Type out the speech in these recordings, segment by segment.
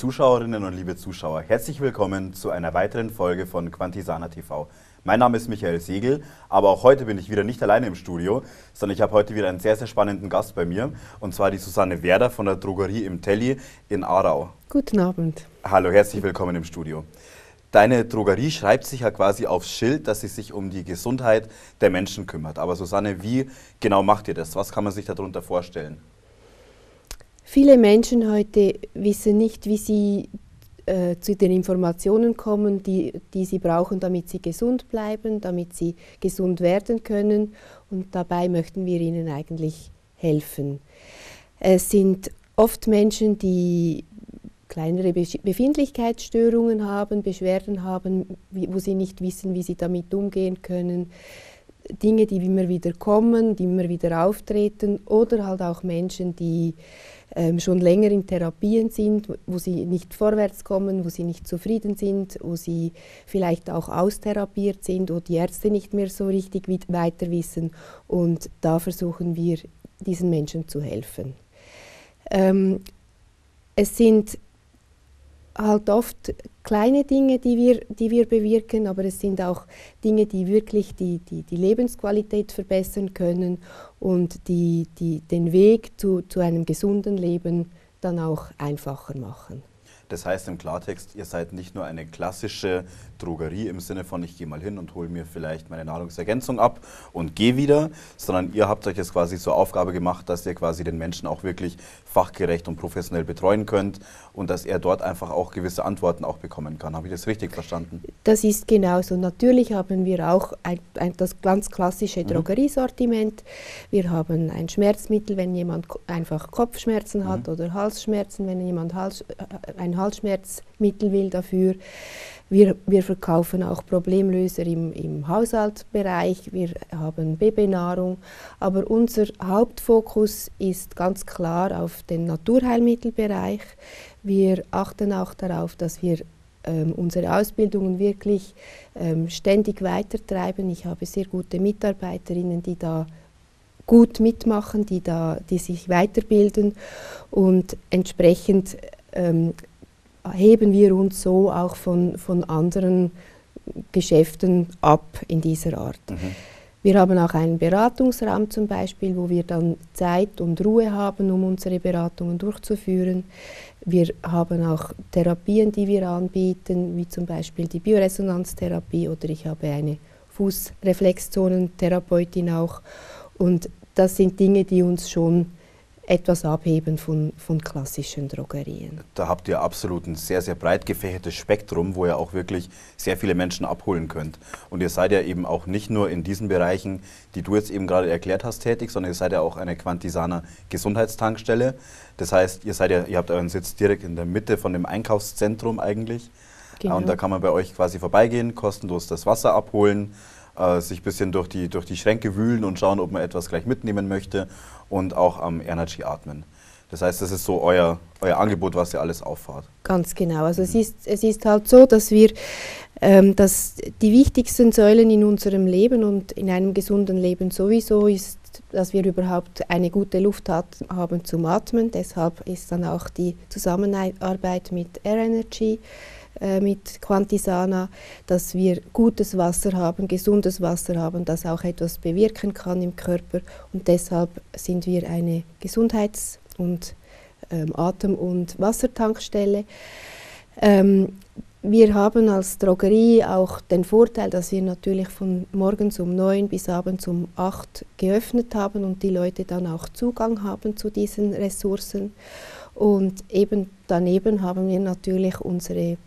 Zuschauerinnen und liebe Zuschauer, herzlich willkommen zu einer weiteren Folge von Quantisana TV. Mein Name ist Michael Segel, aber auch heute bin ich wieder nicht alleine im Studio, sondern ich habe heute wieder einen sehr, sehr spannenden Gast bei mir, und zwar die Susanne Werder von der Drogerie im Telly in Aarau. Guten Abend. Hallo, herzlich willkommen im Studio. Deine Drogerie schreibt sich ja quasi aufs Schild, dass sie sich um die Gesundheit der Menschen kümmert. Aber Susanne, wie genau macht ihr das? Was kann man sich darunter vorstellen? Viele Menschen heute wissen nicht, wie sie äh, zu den Informationen kommen, die, die sie brauchen, damit sie gesund bleiben, damit sie gesund werden können. Und dabei möchten wir ihnen eigentlich helfen. Es sind oft Menschen, die kleinere Befindlichkeitsstörungen haben, Beschwerden haben, wo sie nicht wissen, wie sie damit umgehen können. Dinge, die immer wieder kommen, die immer wieder auftreten oder halt auch Menschen, die ähm, schon länger in Therapien sind, wo sie nicht vorwärts kommen, wo sie nicht zufrieden sind, wo sie vielleicht auch austherapiert sind, wo die Ärzte nicht mehr so richtig weiter wissen. Und da versuchen wir, diesen Menschen zu helfen. Ähm, es sind halt oft kleine Dinge, die wir, die wir bewirken, aber es sind auch Dinge, die wirklich die, die, die Lebensqualität verbessern können und die, die den Weg zu, zu einem gesunden Leben dann auch einfacher machen. Das heißt im Klartext, ihr seid nicht nur eine klassische Drogerie im Sinne von, ich gehe mal hin und hole mir vielleicht meine Nahrungsergänzung ab und gehe wieder, sondern ihr habt euch jetzt quasi zur Aufgabe gemacht, dass ihr quasi den Menschen auch wirklich fachgerecht und professionell betreuen könnt und dass er dort einfach auch gewisse Antworten auch bekommen kann. Habe ich das richtig verstanden? Das ist genauso. Natürlich haben wir auch ein, ein, das ganz klassische mhm. Drogeriesortiment. Wir haben ein Schmerzmittel, wenn jemand einfach Kopfschmerzen hat mhm. oder Halsschmerzen, wenn jemand Hals, äh, ein Halsschmerzmittel will dafür. Wir, wir verkaufen auch Problemlöser im, im Haushaltsbereich, wir haben Babynahrung, aber unser Hauptfokus ist ganz klar auf den Naturheilmittelbereich. Wir achten auch darauf, dass wir ähm, unsere Ausbildungen wirklich ähm, ständig weitertreiben. Ich habe sehr gute Mitarbeiterinnen, die da gut mitmachen, die, da, die sich weiterbilden und entsprechend ähm, heben wir uns so auch von, von anderen Geschäften ab in dieser Art. Mhm. Wir haben auch einen Beratungsraum zum Beispiel, wo wir dann Zeit und Ruhe haben, um unsere Beratungen durchzuführen. Wir haben auch Therapien, die wir anbieten, wie zum Beispiel die Bioresonanztherapie oder ich habe eine Fußreflexzonentherapeutin auch. Und das sind Dinge, die uns schon etwas abheben von, von klassischen Drogerien. Da habt ihr absolut ein sehr, sehr breit gefächertes Spektrum, wo ihr auch wirklich sehr viele Menschen abholen könnt. Und ihr seid ja eben auch nicht nur in diesen Bereichen, die du jetzt eben gerade erklärt hast, tätig, sondern ihr seid ja auch eine Quantisana Gesundheitstankstelle. Das heißt, ihr, seid ja, ihr habt euren Sitz direkt in der Mitte von dem Einkaufszentrum eigentlich. Genau. Und da kann man bei euch quasi vorbeigehen, kostenlos das Wasser abholen äh, sich ein bisschen durch die, durch die Schränke wühlen und schauen, ob man etwas gleich mitnehmen möchte und auch am Energy atmen. Das heißt, das ist so euer, euer Angebot, was ihr alles auffahrt. Ganz genau. Also mhm. es, ist, es ist halt so, dass wir ähm, dass die wichtigsten Säulen in unserem Leben und in einem gesunden Leben sowieso ist, dass wir überhaupt eine gute Luft hat, haben zum Atmen. Deshalb ist dann auch die Zusammenarbeit mit Air Energy äh, mit Quantisana, dass wir gutes Wasser haben, gesundes Wasser haben, das auch etwas bewirken kann im Körper. Und deshalb sind wir eine Gesundheits- und ähm, Atem- und Wassertankstelle. Ähm, wir haben als Drogerie auch den Vorteil, dass wir natürlich von morgens um neun bis abends um acht geöffnet haben und die Leute dann auch Zugang haben zu diesen Ressourcen. Und eben daneben haben wir natürlich unsere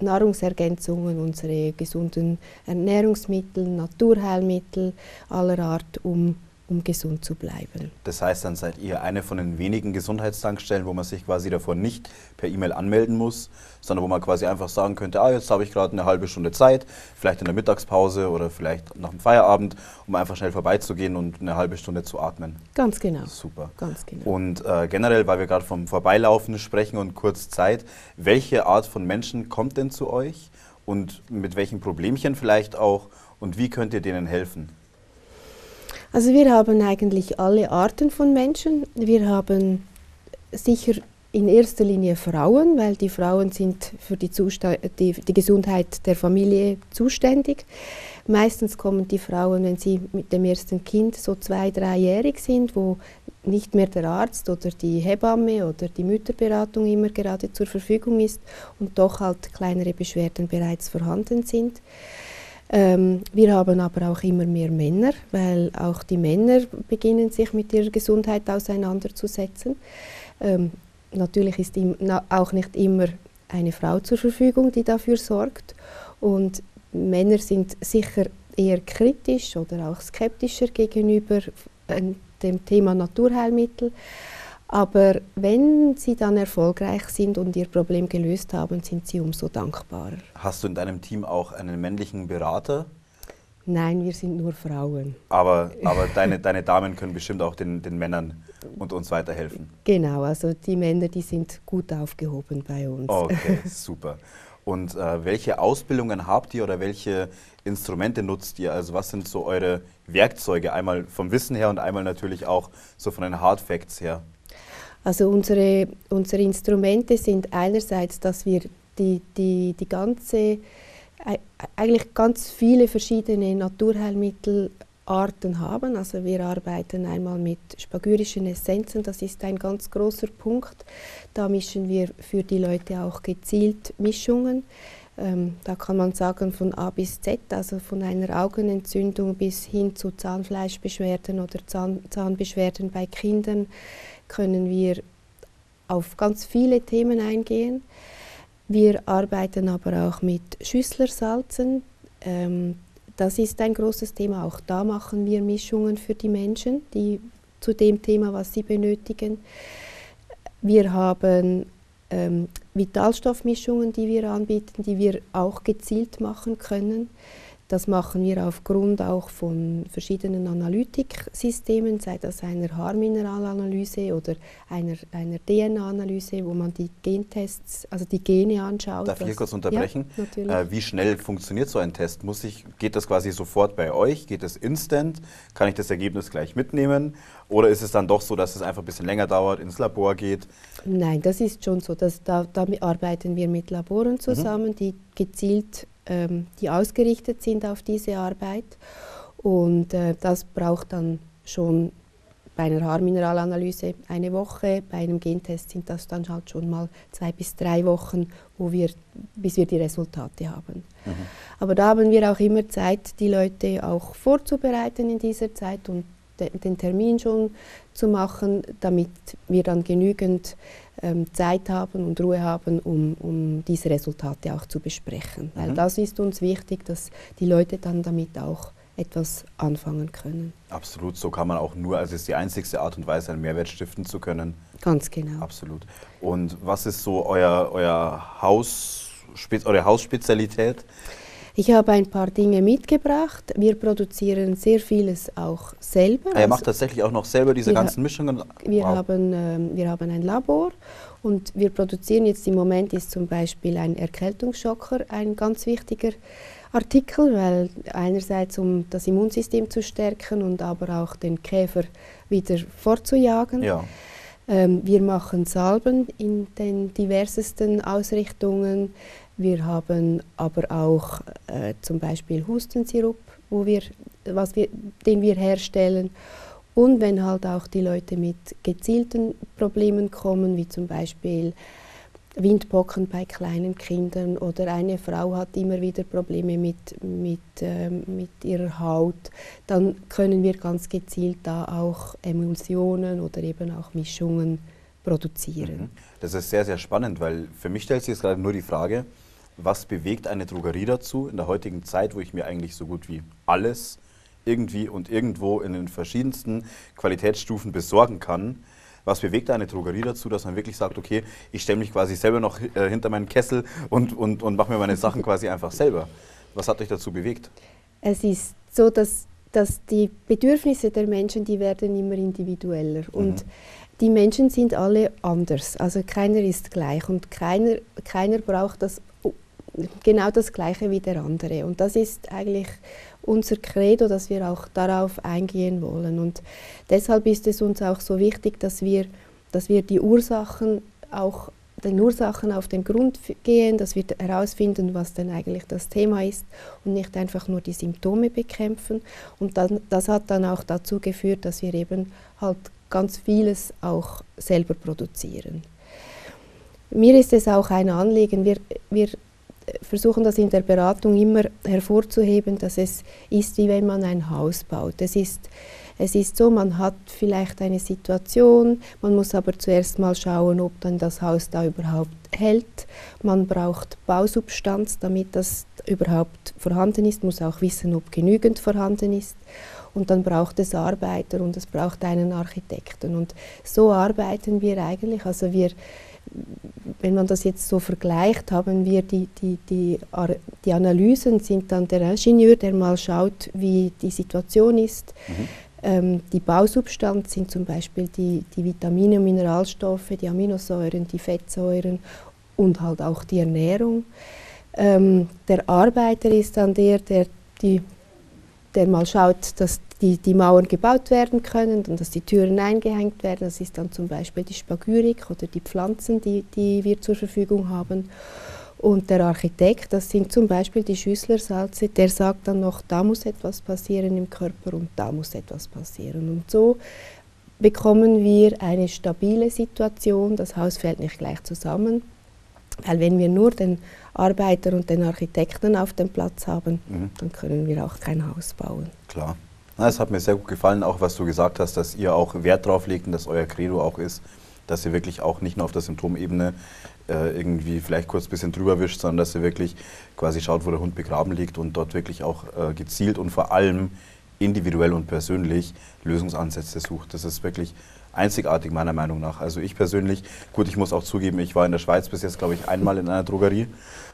Nahrungsergänzungen, unsere gesunden Ernährungsmittel, Naturheilmittel aller Art, um um gesund zu bleiben. Das heißt, dann seid ihr eine von den wenigen Gesundheitstankstellen, wo man sich quasi davor nicht per E-Mail anmelden muss, sondern wo man quasi einfach sagen könnte, ah, jetzt habe ich gerade eine halbe Stunde Zeit, vielleicht in der Mittagspause oder vielleicht nach dem Feierabend, um einfach schnell vorbeizugehen und eine halbe Stunde zu atmen. Ganz genau. Super. Ganz genau. Und äh, generell, weil wir gerade vom Vorbeilaufen sprechen und kurz Zeit, welche Art von Menschen kommt denn zu euch und mit welchen Problemchen vielleicht auch und wie könnt ihr denen helfen? Also wir haben eigentlich alle Arten von Menschen. Wir haben sicher in erster Linie Frauen, weil die Frauen sind für die, die, die, Gesundheit der Familie zuständig. Meistens kommen die Frauen, wenn sie mit dem ersten Kind so zwei, dreijährig sind, wo nicht mehr der Arzt oder die Hebamme oder die Mütterberatung immer gerade zur Verfügung ist und doch halt kleinere Beschwerden bereits vorhanden sind. Ähm, wir haben aber auch immer mehr Männer, weil auch die Männer beginnen sich mit ihrer Gesundheit auseinanderzusetzen. Ähm, natürlich ist auch nicht immer eine Frau zur Verfügung, die dafür sorgt. Und Männer sind sicher eher kritisch oder auch skeptischer gegenüber äh, dem Thema Naturheilmittel. Aber wenn sie dann erfolgreich sind und ihr Problem gelöst haben, sind sie umso dankbarer. Hast du in deinem Team auch einen männlichen Berater? Nein, wir sind nur Frauen. Aber, aber deine, deine Damen können bestimmt auch den, den Männern und uns weiterhelfen. Genau, also die Männer, die sind gut aufgehoben bei uns. Okay, super. Und äh, welche Ausbildungen habt ihr oder welche Instrumente nutzt ihr? Also was sind so eure Werkzeuge? Einmal vom Wissen her und einmal natürlich auch so von den Hard Facts her. Also unsere, unsere Instrumente sind einerseits, dass wir die, die, die ganze eigentlich ganz viele verschiedene Naturheilmittelarten haben. Also wir arbeiten einmal mit spagyrischen Essenzen, das ist ein ganz großer Punkt. Da mischen wir für die Leute auch gezielt Mischungen. Ähm, da kann man sagen von A bis Z, also von einer Augenentzündung bis hin zu Zahnfleischbeschwerden oder Zahn Zahnbeschwerden bei Kindern können wir auf ganz viele Themen eingehen. Wir arbeiten aber auch mit Schüsslersalzen. Ähm, das ist ein großes Thema. Auch da machen wir Mischungen für die Menschen, die zu dem Thema, was sie benötigen. Wir haben ähm, Vitalstoffmischungen, die wir anbieten, die wir auch gezielt machen können. Das machen wir aufgrund auch von verschiedenen Analytiksystemen, sei das einer Haarmineralanalyse oder einer, einer DNA-Analyse, wo man die Gentests, also die Gene anschaut. Darf ich hier kurz unterbrechen? Ja, äh, wie schnell funktioniert so ein Test? Muss ich, geht das quasi sofort bei euch? Geht es instant? Kann ich das Ergebnis gleich mitnehmen? Oder ist es dann doch so, dass es einfach ein bisschen länger dauert, ins Labor geht? Nein, das ist schon so. Dass da, da arbeiten wir mit Laboren mhm. zusammen, mhm. die gezielt ähm, die ausgerichtet sind auf diese Arbeit. Und äh, das braucht dann schon bei einer Haarmineralanalyse eine Woche, bei einem Gentest sind das dann halt schon mal zwei bis drei Wochen, wo wir, bis wir die Resultate haben. Mhm. Aber da haben wir auch immer Zeit, die Leute auch vorzubereiten in dieser Zeit und den Termin schon zu machen, damit wir dann genügend ähm, Zeit haben und Ruhe haben, um, um diese Resultate auch zu besprechen. Mhm. Weil das ist uns wichtig, dass die Leute dann damit auch etwas anfangen können. Absolut, so kann man auch nur, also es ist die einzigste Art und Weise, einen Mehrwert stiften zu können. Ganz genau. Absolut. Und was ist so euer, euer Haus, eure Hausspezialität? Ich habe ein paar Dinge mitgebracht. Wir produzieren sehr vieles auch selber. Ah, ihr macht tatsächlich auch noch selber diese ganzen Mischungen? Wir, wow. haben, ähm, wir haben ein Labor und wir produzieren jetzt im Moment ist zum Beispiel ein Erkältungsschocker ein ganz wichtiger Artikel, weil einerseits um das Immunsystem zu stärken und aber auch den Käfer wieder fortzujagen. Ja. Ähm, wir machen Salben in den diversesten Ausrichtungen. Wir haben aber auch äh, zum Beispiel Hustensirup, wo wir, was wir, den wir herstellen. Und wenn halt auch die Leute mit gezielten Problemen kommen, wie zum Beispiel Windpocken bei kleinen Kindern oder eine Frau hat immer wieder Probleme mit, mit, äh, mit ihrer Haut, dann können wir ganz gezielt da auch Emulsionen oder eben auch Mischungen produzieren. Mhm. Das ist sehr, sehr spannend, weil für mich stellt sich jetzt gerade nur die Frage, was bewegt eine Drogerie dazu in der heutigen Zeit, wo ich mir eigentlich so gut wie alles irgendwie und irgendwo in den verschiedensten Qualitätsstufen besorgen kann. Was bewegt eine Drogerie dazu, dass man wirklich sagt, okay, ich stelle mich quasi selber noch äh, hinter meinen Kessel und, und, und mache mir meine Sachen quasi einfach selber. Was hat euch dazu bewegt? Es ist so, dass, dass die Bedürfnisse der Menschen, die werden immer individueller. Mhm. Und die Menschen sind alle anders. Also keiner ist gleich und keiner, keiner braucht das genau das Gleiche wie der andere. Und das ist eigentlich unser Credo, dass wir auch darauf eingehen wollen. Und deshalb ist es uns auch so wichtig, dass wir, dass wir die Ursachen auch den Ursachen auf den Grund gehen, dass wir herausfinden, was denn eigentlich das Thema ist und nicht einfach nur die Symptome bekämpfen. Und dann, das hat dann auch dazu geführt, dass wir eben halt ganz vieles auch selber produzieren. Mir ist es auch ein Anliegen, wir, wir versuchen das in der Beratung immer hervorzuheben, dass es ist, wie wenn man ein Haus baut. Es ist, es ist so, man hat vielleicht eine Situation, man muss aber zuerst mal schauen, ob dann das Haus da überhaupt hält. Man braucht Bausubstanz, damit das überhaupt vorhanden ist, muss auch wissen, ob genügend vorhanden ist. Und dann braucht es Arbeiter und es braucht einen Architekten. Und so arbeiten wir eigentlich. Also wir, wenn man das jetzt so vergleicht, haben wir die, die, die, die Analysen, sind dann der Ingenieur, der mal schaut, wie die Situation ist. Mhm. Ähm, die Bausubstanz sind zum Beispiel die, die Vitamine, Mineralstoffe, die Aminosäuren, die Fettsäuren und halt auch die Ernährung. Ähm, der Arbeiter ist dann der, der, die, der mal schaut, dass die, die Mauern gebaut werden können und dass die Türen eingehängt werden. Das ist dann zum Beispiel die Spagyrik oder die Pflanzen, die, die wir zur Verfügung haben. Und der Architekt, das sind zum Beispiel die Schüsslersalze, der sagt dann noch, da muss etwas passieren im Körper und da muss etwas passieren. Und so bekommen wir eine stabile Situation. Das Haus fällt nicht gleich zusammen, weil wenn wir nur den Arbeiter und den Architekten auf dem Platz haben, mhm. dann können wir auch kein Haus bauen. Klar. Es hat mir sehr gut gefallen, auch was du gesagt hast, dass ihr auch Wert drauf legt und dass euer Credo auch ist, dass ihr wirklich auch nicht nur auf der Symptomebene äh, irgendwie vielleicht kurz ein bisschen drüber wischt, sondern dass ihr wirklich quasi schaut, wo der Hund begraben liegt und dort wirklich auch äh, gezielt und vor allem individuell und persönlich Lösungsansätze sucht. Das ist wirklich einzigartig meiner Meinung nach. Also ich persönlich, gut, ich muss auch zugeben, ich war in der Schweiz bis jetzt, glaube ich, einmal in einer Drogerie.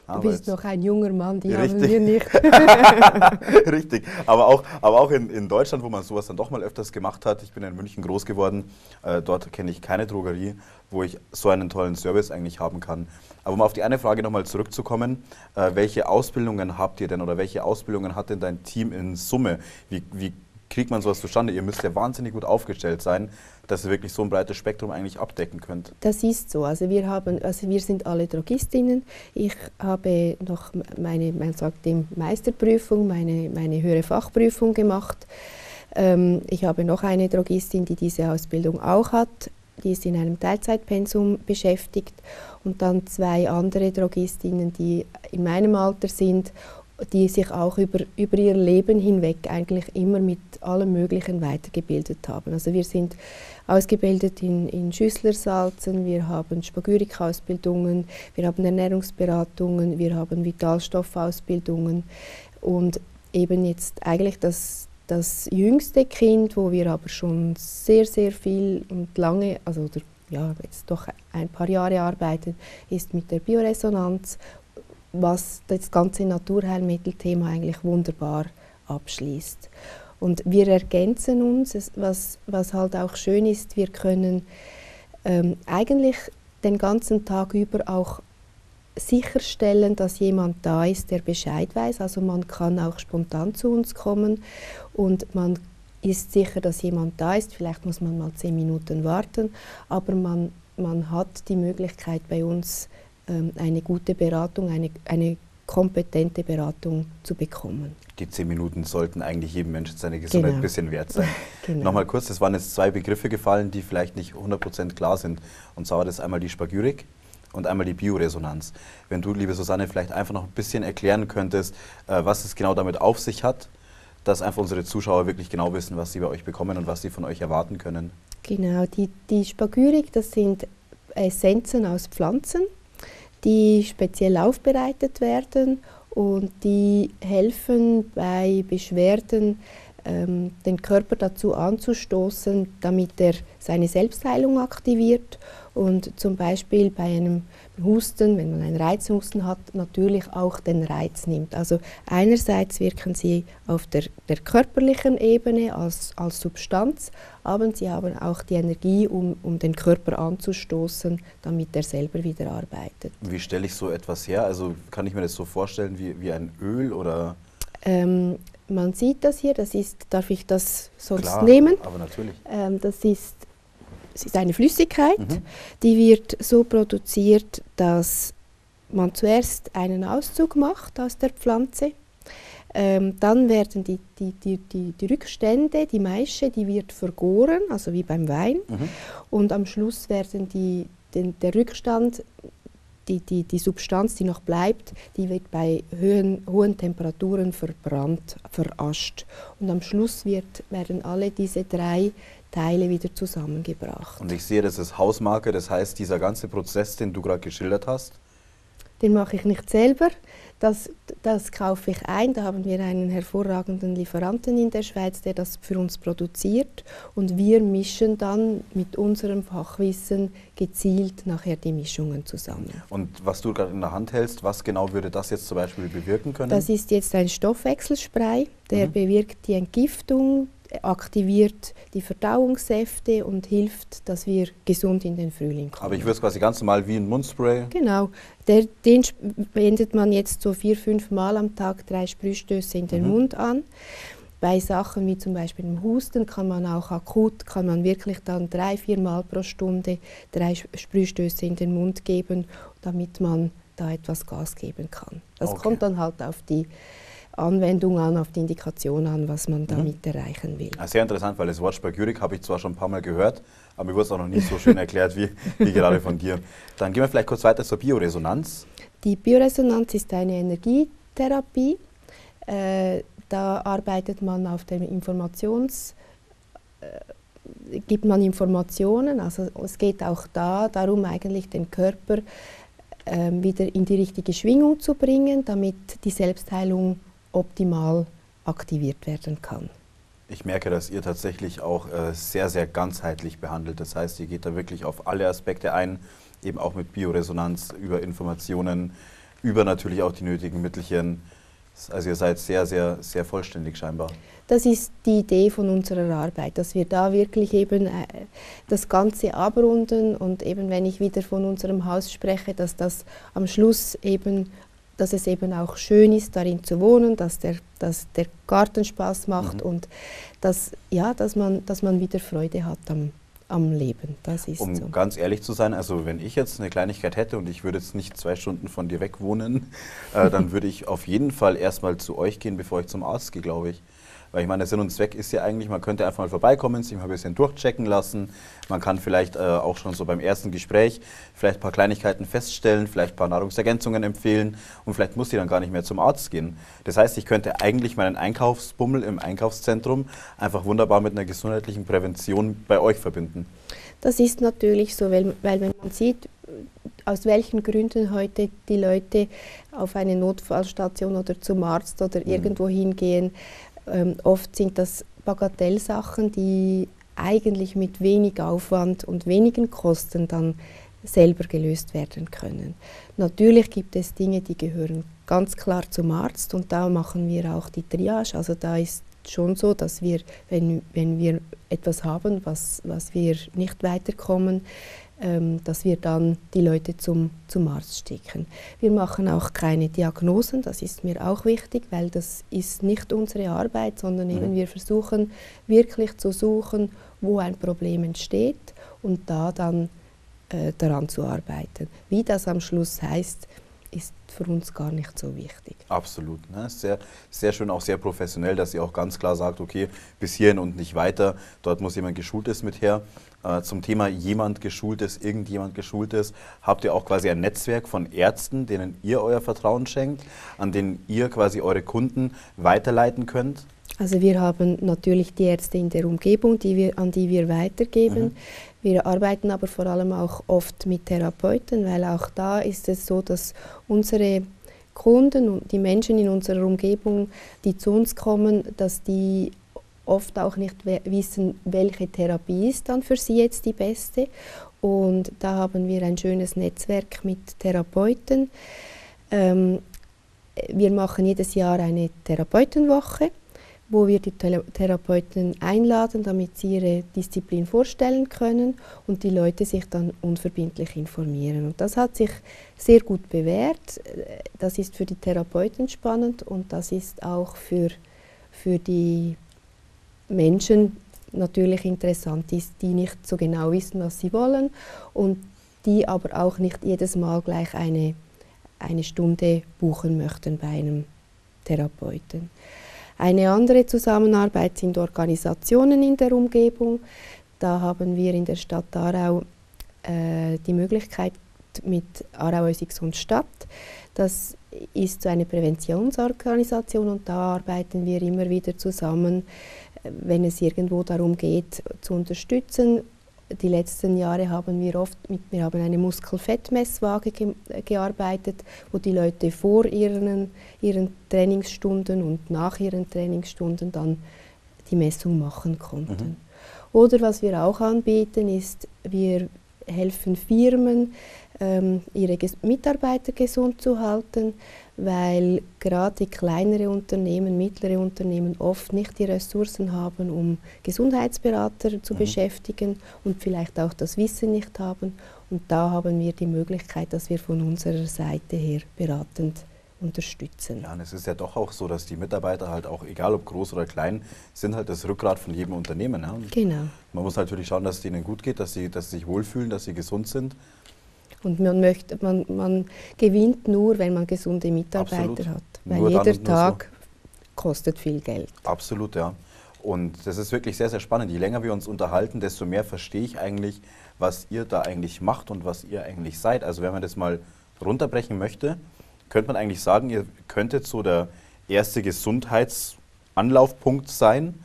Du bist noch ein junger Mann, die richtig. haben wir nicht. richtig, aber auch, aber auch in, in Deutschland, wo man sowas dann doch mal öfters gemacht hat. Ich bin in München groß geworden, äh, dort kenne ich keine Drogerie, wo ich so einen tollen Service eigentlich haben kann. Aber um auf die eine Frage nochmal zurückzukommen, äh, welche Ausbildungen habt ihr denn oder welche Ausbildungen hat denn dein Team in Summe? Wie, wie kriegt man sowas zustande? Ihr müsst ja wahnsinnig gut aufgestellt sein, dass ihr wirklich so ein breites Spektrum eigentlich abdecken könnt. Das ist so. Also wir, haben, also wir sind alle Drogistinnen. Ich habe noch meine, man sagt dem Meisterprüfung, meine, meine höhere Fachprüfung gemacht. Ähm, ich habe noch eine Drogistin, die diese Ausbildung auch hat. Die ist in einem Teilzeitpensum beschäftigt und dann zwei andere Drogistinnen, die in meinem Alter sind die sich auch über, über ihr Leben hinweg eigentlich immer mit allem Möglichen weitergebildet haben. Also wir sind ausgebildet in, in Schüsslersalzen, wir haben Spagyrik-Ausbildungen, wir haben Ernährungsberatungen, wir haben Vitalstoffausbildungen und eben jetzt eigentlich das, das jüngste Kind, wo wir aber schon sehr, sehr viel und lange, also ja, jetzt doch ein paar Jahre arbeiten, ist mit der Bioresonanz was das ganze Naturheilmittelthema eigentlich wunderbar abschließt. Und wir ergänzen uns, was, was halt auch schön ist, wir können ähm, eigentlich den ganzen Tag über auch sicherstellen, dass jemand da ist, der Bescheid weiß. Also man kann auch spontan zu uns kommen und man ist sicher, dass jemand da ist. Vielleicht muss man mal zehn Minuten warten, aber man, man hat die Möglichkeit bei uns ähm, eine gute Beratung, eine, eine kompetente Beratung zu bekommen. Die zehn Minuten sollten eigentlich jedem Menschen seine Gesundheit genau. ein bisschen wert sein. genau. Nochmal kurz, es waren jetzt zwei Begriffe gefallen, die vielleicht nicht 100% klar sind. Und zwar war das einmal die Spagyrik und einmal die Bioresonanz. Wenn du, liebe Susanne, vielleicht einfach noch ein bisschen erklären könntest, äh, was es genau damit auf sich hat, dass einfach unsere Zuschauer wirklich genau wissen, was sie bei euch bekommen und was sie von euch erwarten können. Genau, die, die Spagyrik, das sind Essenzen aus Pflanzen die speziell aufbereitet werden und die helfen bei Beschwerden, ähm, den Körper dazu anzustoßen, damit er seine Selbstheilung aktiviert. Und zum Beispiel bei einem Husten, wenn man einen Reizhusten hat, natürlich auch den Reiz nimmt. Also einerseits wirken sie auf der, der körperlichen Ebene als, als Substanz, aber sie haben auch die Energie, um, um den Körper anzustoßen, damit er selber wieder arbeitet. Wie stelle ich so etwas her? Also kann ich mir das so vorstellen wie, wie ein Öl oder? Ähm, man sieht das hier, das ist, darf ich das sonst Klar, nehmen? aber natürlich. Ähm, das ist es ist eine Flüssigkeit, mhm. die wird so produziert, dass man zuerst einen Auszug macht aus der Pflanze. Ähm, dann werden die, die, die, die, die Rückstände, die Maische, die wird vergoren, also wie beim Wein. Mhm. Und am Schluss werden die, den, der Rückstand die, die, die Substanz, die noch bleibt, die wird bei höhen, hohen Temperaturen verbrannt, verascht. Und am Schluss wird, werden alle diese drei Teile wieder zusammengebracht. Und ich sehe, das ist Hausmarke, das heißt, dieser ganze Prozess, den du gerade geschildert hast, den mache ich nicht selber. Das, das kaufe ich ein. Da haben wir einen hervorragenden Lieferanten in der Schweiz, der das für uns produziert. Und wir mischen dann mit unserem Fachwissen gezielt nachher die Mischungen zusammen. Und was du gerade in der Hand hältst, was genau würde das jetzt zum Beispiel bewirken können? Das ist jetzt ein Stoffwechselspray, der mhm. bewirkt die Entgiftung aktiviert die Verdauungssäfte und hilft, dass wir gesund in den Frühling kommen. Aber ich würde es quasi ganz normal wie ein Mundspray. Genau. Der, den wendet man jetzt so vier, fünf Mal am Tag drei Sprühstöße in den mhm. Mund an. Bei Sachen wie zum Beispiel dem Husten kann man auch akut, kann man wirklich dann drei, vier Mal pro Stunde drei Sprühstöße in den Mund geben, damit man da etwas Gas geben kann. Das okay. kommt dann halt auf die Anwendung an, auf die Indikation an, was man mhm. damit mhm. erreichen will. Sehr interessant, weil das Wort Spagyrik habe ich zwar schon ein paar Mal gehört, aber mir wurde es auch noch nicht so schön erklärt wie, wie gerade von dir. Dann gehen wir vielleicht kurz weiter zur Bioresonanz. Die Bioresonanz ist eine Energietherapie. Äh, da arbeitet man auf dem Informations äh, gibt man Informationen. Also es geht auch da darum, eigentlich den Körper äh, wieder in die richtige Schwingung zu bringen, damit die Selbstheilung optimal aktiviert werden kann. Ich merke, dass ihr tatsächlich auch äh, sehr, sehr ganzheitlich behandelt. Das heißt, ihr geht da wirklich auf alle Aspekte ein, eben auch mit Bioresonanz, über Informationen, über natürlich auch die nötigen Mittelchen. Also ihr seid sehr, sehr, sehr vollständig scheinbar. Das ist die Idee von unserer Arbeit, dass wir da wirklich eben äh, das Ganze abrunden und eben, wenn ich wieder von unserem Haus spreche, dass das am Schluss eben dass es eben auch schön ist, darin zu wohnen, dass der, dass der Garten Spaß macht mhm. und dass, ja, dass, man, dass man wieder Freude hat am, am Leben. Das ist um so. ganz ehrlich zu sein, also wenn ich jetzt eine Kleinigkeit hätte und ich würde jetzt nicht zwei Stunden von dir weg wohnen, äh, dann würde ich auf jeden Fall erstmal zu euch gehen, bevor ich zum Arzt gehe, glaube ich. Weil ich meine, der Sinn und Zweck ist ja eigentlich, man könnte einfach mal vorbeikommen, sich mal ein bisschen durchchecken lassen. Man kann vielleicht äh, auch schon so beim ersten Gespräch vielleicht ein paar Kleinigkeiten feststellen, vielleicht ein paar Nahrungsergänzungen empfehlen und vielleicht muss sie dann gar nicht mehr zum Arzt gehen. Das heißt, ich könnte eigentlich meinen Einkaufsbummel im Einkaufszentrum einfach wunderbar mit einer gesundheitlichen Prävention bei euch verbinden. Das ist natürlich so, weil, weil wenn man sieht, aus welchen Gründen heute die Leute auf eine Notfallstation oder zum Arzt oder mhm. irgendwo hingehen, ähm, oft sind das Bagatellsachen, die eigentlich mit wenig Aufwand und wenigen Kosten dann selber gelöst werden können. Natürlich gibt es Dinge, die gehören ganz klar zum Arzt und da machen wir auch die Triage. Also da ist schon so, dass wir, wenn, wenn wir etwas haben, was, was wir nicht weiterkommen, dass wir dann die Leute zum, zum Arzt stecken. Wir machen auch keine Diagnosen, das ist mir auch wichtig, weil das ist nicht unsere Arbeit, sondern mhm. eben wir versuchen wirklich zu suchen, wo ein Problem entsteht und da dann äh, daran zu arbeiten. Wie das am Schluss heißt, ist für uns gar nicht so wichtig. Absolut. Ne? Sehr, sehr schön, auch sehr professionell, dass ihr auch ganz klar sagt, okay, bis hierhin und nicht weiter. Dort muss jemand Geschultes mit her. Äh, zum Thema jemand Geschultes, irgendjemand Geschultes, habt ihr auch quasi ein Netzwerk von Ärzten, denen ihr euer Vertrauen schenkt, an denen ihr quasi eure Kunden weiterleiten könnt? Also wir haben natürlich die Ärzte in der Umgebung, die wir, an die wir weitergeben. Mhm. Wir arbeiten aber vor allem auch oft mit Therapeuten, weil auch da ist es so, dass unsere Kunden und die Menschen in unserer Umgebung, die zu uns kommen, dass die oft auch nicht wissen, welche Therapie ist dann für sie jetzt die beste. Und da haben wir ein schönes Netzwerk mit Therapeuten. Ähm, wir machen jedes Jahr eine Therapeutenwoche wo wir die Therapeuten einladen, damit sie ihre Disziplin vorstellen können und die Leute sich dann unverbindlich informieren. Und das hat sich sehr gut bewährt. Das ist für die Therapeuten spannend und das ist auch für, für die Menschen natürlich interessant die nicht so genau wissen, was sie wollen und die aber auch nicht jedes Mal gleich eine, eine Stunde buchen möchten bei einem Therapeuten. Eine andere Zusammenarbeit sind Organisationen in der Umgebung. Da haben wir in der Stadt Aarau äh, die Möglichkeit mit Aarau und Stadt. Das ist so eine Präventionsorganisation und da arbeiten wir immer wieder zusammen, wenn es irgendwo darum geht, zu unterstützen. Die letzten Jahre haben wir oft mit, wir haben eine Muskelfettmesswaage ge gearbeitet, wo die Leute vor ihren, ihren Trainingsstunden und nach ihren Trainingsstunden dann die Messung machen konnten. Mhm. Oder was wir auch anbieten, ist, wir helfen Firmen, ähm, ihre Mitarbeiter gesund zu halten, weil gerade kleinere Unternehmen, mittlere Unternehmen oft nicht die Ressourcen haben, um Gesundheitsberater zu mhm. beschäftigen und vielleicht auch das Wissen nicht haben. Und da haben wir die Möglichkeit, dass wir von unserer Seite her beratend unterstützen. Ja, und es ist ja doch auch so, dass die Mitarbeiter halt auch, egal ob groß oder klein, sind halt das Rückgrat von jedem Unternehmen. Ja? Genau. Man muss natürlich schauen, dass es ihnen gut geht, dass sie, dass sie sich wohlfühlen, dass sie gesund sind. Und man, möchte, man, man gewinnt nur, wenn man gesunde Mitarbeiter Absolut. hat. Weil nur jeder Tag so. kostet viel Geld. Absolut, ja. Und das ist wirklich sehr, sehr spannend. Je länger wir uns unterhalten, desto mehr verstehe ich eigentlich, was ihr da eigentlich macht und was ihr eigentlich seid. Also wenn man das mal runterbrechen möchte, könnte man eigentlich sagen, ihr könntet so der erste Gesundheitsanlaufpunkt sein.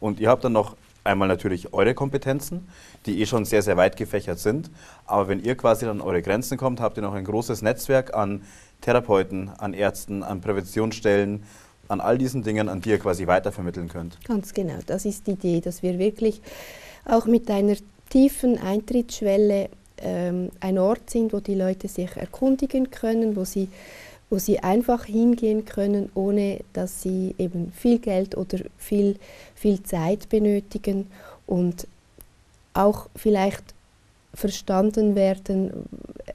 Und ihr habt dann noch einmal natürlich eure Kompetenzen, die eh schon sehr, sehr weit gefächert sind. Aber wenn ihr quasi an eure Grenzen kommt, habt ihr noch ein großes Netzwerk an Therapeuten, an Ärzten, an Präventionsstellen, an all diesen Dingen, an die ihr quasi weitervermitteln könnt. Ganz genau, das ist die Idee, dass wir wirklich auch mit einer tiefen Eintrittsschwelle ähm, ein Ort sind, wo die Leute sich erkundigen können, wo sie wo sie einfach hingehen können, ohne dass sie eben viel Geld oder viel, viel Zeit benötigen und auch vielleicht verstanden werden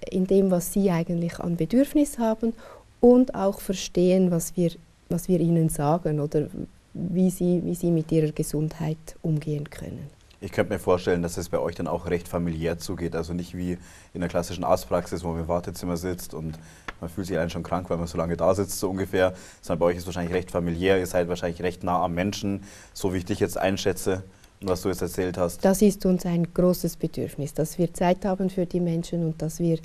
in dem, was sie eigentlich an Bedürfnis haben und auch verstehen, was wir, was wir ihnen sagen oder wie sie, wie sie mit ihrer Gesundheit umgehen können. Ich könnte mir vorstellen, dass es bei euch dann auch recht familiär zugeht. Also nicht wie in der klassischen Arztpraxis, wo man im Wartezimmer sitzt und man fühlt sich allein schon krank, weil man so lange da sitzt, so ungefähr. Sondern bei euch ist es wahrscheinlich recht familiär. Ihr seid wahrscheinlich recht nah am Menschen, so wie ich dich jetzt einschätze und was du jetzt erzählt hast. Das ist uns ein großes Bedürfnis, dass wir Zeit haben für die Menschen und dass wir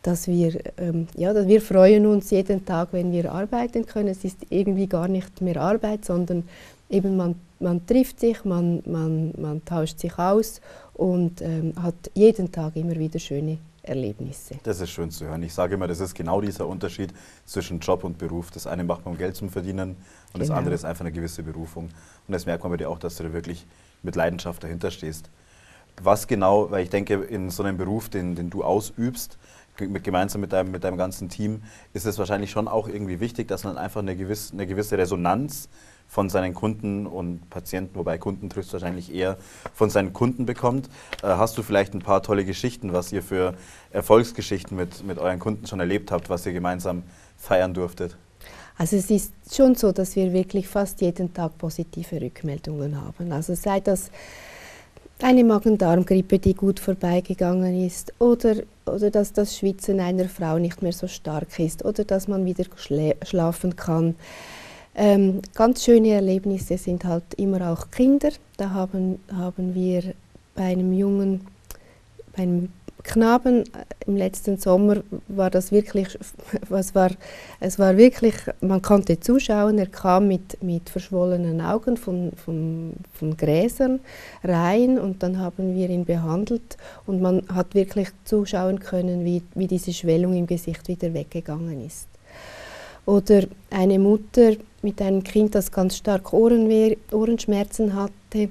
dass wir, ähm, ja, dass wir freuen uns jeden Tag, wenn wir arbeiten können. Es ist irgendwie gar nicht mehr Arbeit, sondern eben man, man trifft sich, man, man, man tauscht sich aus und ähm, hat jeden Tag immer wieder schöne Erlebnisse. Das ist schön zu hören. Ich sage immer, das ist genau dieser Unterschied zwischen Job und Beruf. Das eine macht man, um Geld zu verdienen und genau. das andere ist einfach eine gewisse Berufung. Und das merkt man bei dir auch, dass du da wirklich mit Leidenschaft dahinter stehst. Was genau, weil ich denke, in so einem Beruf, den, den du ausübst, gemeinsam mit deinem, mit deinem ganzen Team, ist es wahrscheinlich schon auch irgendwie wichtig, dass man einfach eine gewisse, eine gewisse Resonanz von seinen Kunden und Patienten, wobei Kunden trifft wahrscheinlich eher von seinen Kunden bekommt. Äh, hast du vielleicht ein paar tolle Geschichten, was ihr für Erfolgsgeschichten mit, mit euren Kunden schon erlebt habt, was ihr gemeinsam feiern durftet? Also es ist schon so, dass wir wirklich fast jeden Tag positive Rückmeldungen haben. Also sei das eine Magen-Darm-Grippe, die gut vorbeigegangen ist, oder, oder dass das Schwitzen einer Frau nicht mehr so stark ist, oder dass man wieder schlafen kann. Ähm, ganz schöne Erlebnisse sind halt immer auch Kinder. Da haben, haben wir bei einem jungen, bei einem Knaben äh, im letzten Sommer war das wirklich, was war, es war wirklich, man konnte zuschauen, er kam mit, mit verschwollenen Augen von, von, von Gräsern rein und dann haben wir ihn behandelt und man hat wirklich zuschauen können, wie, wie diese Schwellung im Gesicht wieder weggegangen ist. Oder eine Mutter mit einem Kind, das ganz stark Ohrenweh, Ohrenschmerzen hatte,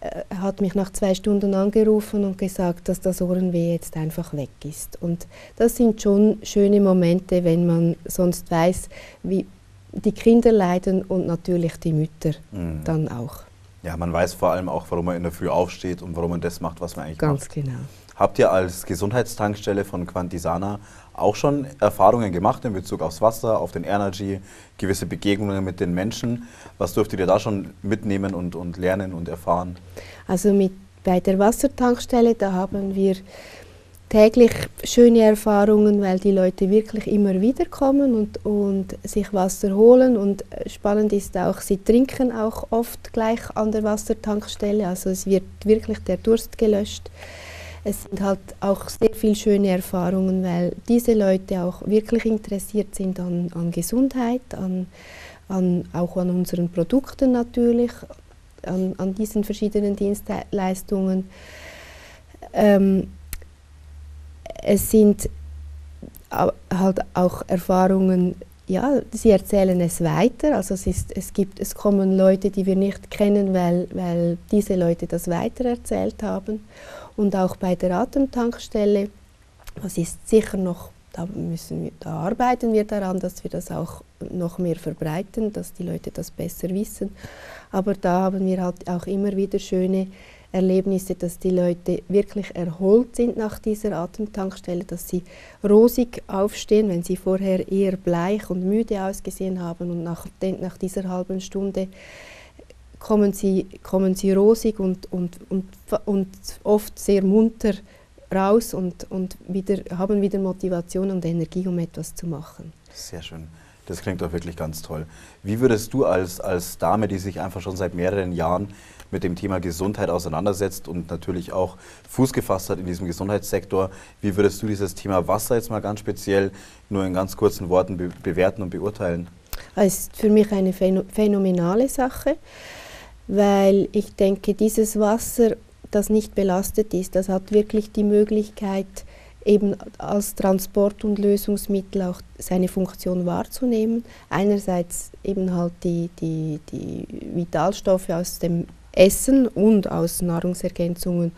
äh, hat mich nach zwei Stunden angerufen und gesagt, dass das Ohrenweh jetzt einfach weg ist. Und das sind schon schöne Momente, wenn man sonst weiß, wie die Kinder leiden und natürlich die Mütter mhm. dann auch. Ja, man weiß vor allem auch, warum man in der Früh aufsteht und warum man das macht, was man eigentlich Ganz macht. Ganz genau. Habt ihr als Gesundheitstankstelle von Quantisana auch schon Erfahrungen gemacht in Bezug aufs Wasser, auf den Energy, gewisse Begegnungen mit den Menschen. Was durftet ihr da schon mitnehmen und, und lernen und erfahren? Also mit, bei der Wassertankstelle, da haben wir täglich schöne Erfahrungen, weil die Leute wirklich immer wieder kommen und, und sich Wasser holen. Und spannend ist auch, sie trinken auch oft gleich an der Wassertankstelle. Also es wird wirklich der Durst gelöscht. Es sind halt auch sehr viele schöne Erfahrungen, weil diese Leute auch wirklich interessiert sind an, an Gesundheit, an, an, auch an unseren Produkten natürlich, an, an diesen verschiedenen Dienstleistungen. Ähm, es sind halt auch Erfahrungen, ja, sie erzählen es weiter. Also es, ist, es, gibt, es kommen Leute, die wir nicht kennen, weil, weil diese Leute das weitererzählt haben. Und auch bei der Atemtankstelle, das ist sicher noch, da, müssen wir, da arbeiten wir daran, dass wir das auch noch mehr verbreiten, dass die Leute das besser wissen. Aber da haben wir halt auch immer wieder schöne Erlebnisse, dass die Leute wirklich erholt sind nach dieser Atemtankstelle, dass sie rosig aufstehen, wenn sie vorher eher bleich und müde ausgesehen haben und nach, nach dieser halben Stunde kommen sie, kommen sie rosig und, und, und, und oft sehr munter raus und, und wieder, haben wieder Motivation und Energie, um etwas zu machen. Sehr schön. Das klingt doch wirklich ganz toll. Wie würdest du als, als Dame, die sich einfach schon seit mehreren Jahren mit dem Thema Gesundheit auseinandersetzt und natürlich auch Fuß gefasst hat in diesem Gesundheitssektor. Wie würdest du dieses Thema Wasser jetzt mal ganz speziell nur in ganz kurzen Worten be bewerten und beurteilen? Es ist für mich eine phänomenale Sache, weil ich denke, dieses Wasser, das nicht belastet ist, das hat wirklich die Möglichkeit, eben als Transport- und Lösungsmittel auch seine Funktion wahrzunehmen. Einerseits eben halt die, die, die Vitalstoffe aus dem Essen und aus Nahrungsergänzungen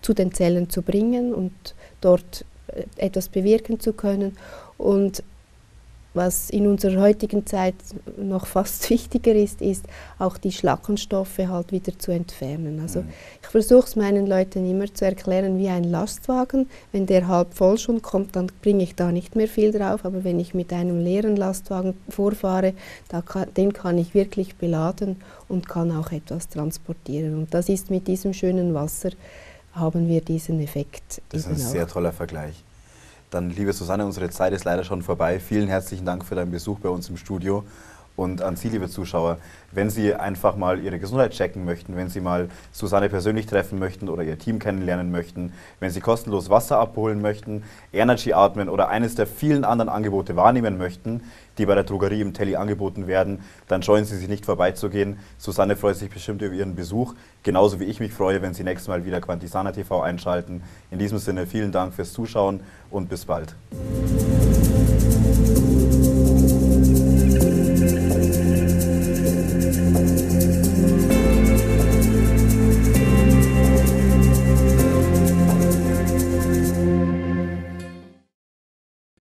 zu den Zellen zu bringen und dort äh, etwas bewirken zu können. Und was in unserer heutigen Zeit noch fast wichtiger ist, ist auch die Schlackenstoffe halt wieder zu entfernen. Also mhm. ich versuche es meinen Leuten immer zu erklären wie ein Lastwagen. Wenn der halb voll schon kommt, dann bringe ich da nicht mehr viel drauf. Aber wenn ich mit einem leeren Lastwagen vorfahre, kann, den kann ich wirklich beladen und kann auch etwas transportieren. Und das ist mit diesem schönen Wasser haben wir diesen Effekt. Das ist ein sehr toller Vergleich. Dann, liebe Susanne, unsere Zeit ist leider schon vorbei. Vielen herzlichen Dank für deinen Besuch bei uns im Studio. Und an Sie, liebe Zuschauer, wenn Sie einfach mal Ihre Gesundheit checken möchten, wenn Sie mal Susanne persönlich treffen möchten oder Ihr Team kennenlernen möchten, wenn Sie kostenlos Wasser abholen möchten, Energy atmen oder eines der vielen anderen Angebote wahrnehmen möchten, die bei der Drogerie im Telly angeboten werden, dann scheuen Sie sich nicht vorbeizugehen. Susanne freut sich bestimmt über Ihren Besuch, genauso wie ich mich freue, wenn Sie nächstes Mal wieder Quantisana TV einschalten. In diesem Sinne vielen Dank fürs Zuschauen und bis bald.